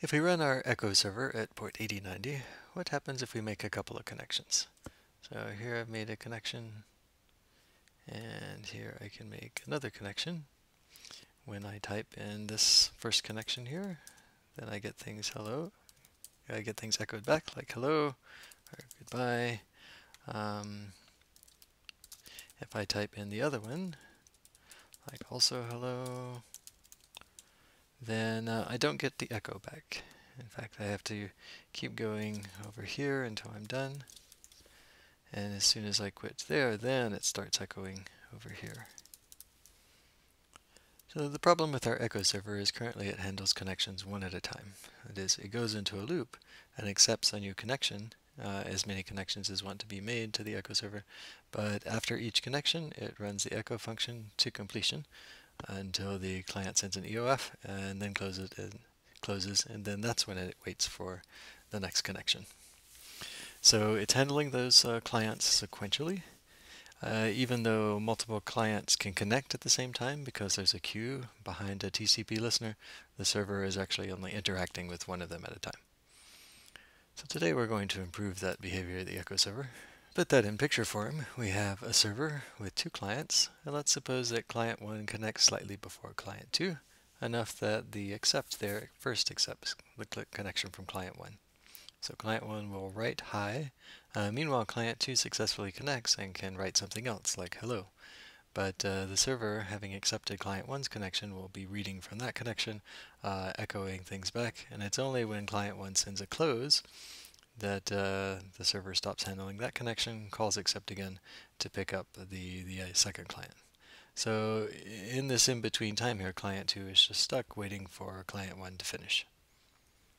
If we run our echo server at port 8090, what happens if we make a couple of connections? So here I've made a connection, and here I can make another connection. When I type in this first connection here, then I get things hello. I get things echoed back like hello or goodbye. Um, if I type in the other one, like also hello, then uh, I don't get the echo back. In fact, I have to keep going over here until I'm done. And as soon as I quit there, then it starts echoing over here. So the problem with our echo server is currently it handles connections one at a time. That is, it goes into a loop and accepts a new connection, uh, as many connections as want to be made to the echo server. But after each connection, it runs the echo function to completion, until the client sends an EOF and then closes it and closes and then that's when it waits for the next connection. So it's handling those uh, clients sequentially uh, even though multiple clients can connect at the same time because there's a queue behind a TCP listener, the server is actually only interacting with one of them at a time. So today we're going to improve that behavior of the Echo server put that in picture form, we have a server with two clients, and let's suppose that client 1 connects slightly before client 2, enough that the accept there first accepts the connection from client 1. So client 1 will write hi, uh, meanwhile client 2 successfully connects and can write something else like hello. But uh, the server, having accepted client 1's connection, will be reading from that connection, uh, echoing things back, and it's only when client 1 sends a close that uh, the server stops handling that connection, calls accept again to pick up the, the uh, second client. So in this in-between time here, client 2 is just stuck waiting for client 1 to finish.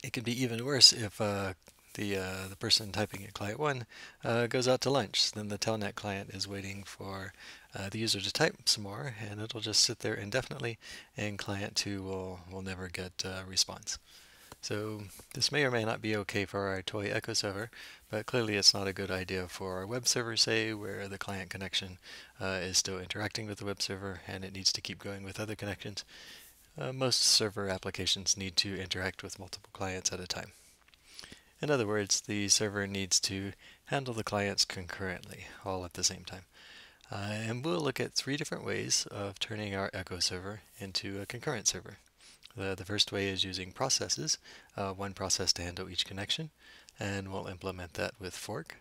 It could be even worse if uh, the, uh, the person typing at client 1 uh, goes out to lunch. Then the telnet client is waiting for uh, the user to type some more, and it'll just sit there indefinitely, and client 2 will, will never get a response. So this may or may not be okay for our toy echo server, but clearly it's not a good idea for our web server, say, where the client connection uh, is still interacting with the web server and it needs to keep going with other connections. Uh, most server applications need to interact with multiple clients at a time. In other words, the server needs to handle the clients concurrently, all at the same time. Uh, and we'll look at three different ways of turning our echo server into a concurrent server. The, the first way is using processes, uh, one process to handle each connection, and we'll implement that with fork.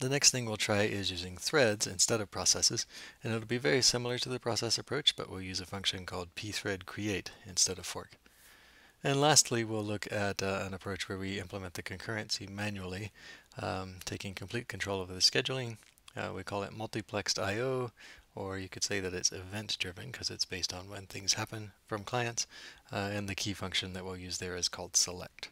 The next thing we'll try is using threads instead of processes, and it'll be very similar to the process approach, but we'll use a function called pthread create instead of fork. And lastly, we'll look at uh, an approach where we implement the concurrency manually, um, taking complete control of the scheduling. Uh, we call it multiplexed I.O or you could say that it's event driven because it's based on when things happen from clients uh, and the key function that we'll use there is called select.